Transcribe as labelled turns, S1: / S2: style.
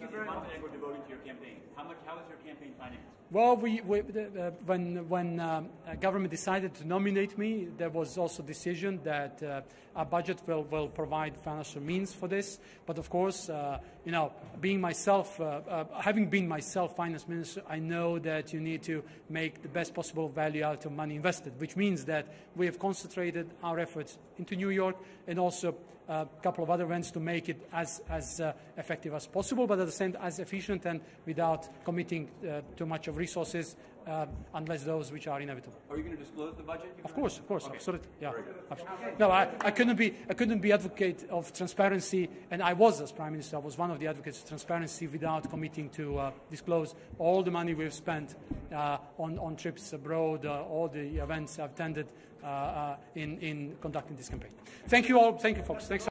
S1: Montenegro devoted to your campaign? How much? How is your campaign financed?
S2: Well, we, we uh, when when um, government decided to nominate me, there was also decision that uh, our budget will, will provide financial means for this. But of course, uh, you know, being myself, uh, uh, having been myself finance minister, I know that you need to make the best possible value out of money invested, which means that we have concentrated our efforts into New York and also a couple of other events to make it as, as uh, effective as possible, but the same as efficient and without committing uh, too much of resources uh, unless those which are inevitable.
S1: Are you going to disclose the budget?
S2: Of course, of course, okay. absolutely. Yeah. Absolutely. No, I, I couldn't be I couldn't be advocate of transparency, and I was as prime minister. I was one of the advocates of transparency without committing to uh, disclose all the money we've spent uh, on on trips abroad, uh, all the events I've attended uh, uh, in in conducting this campaign. Thank you all. Thank you, folks. Thanks.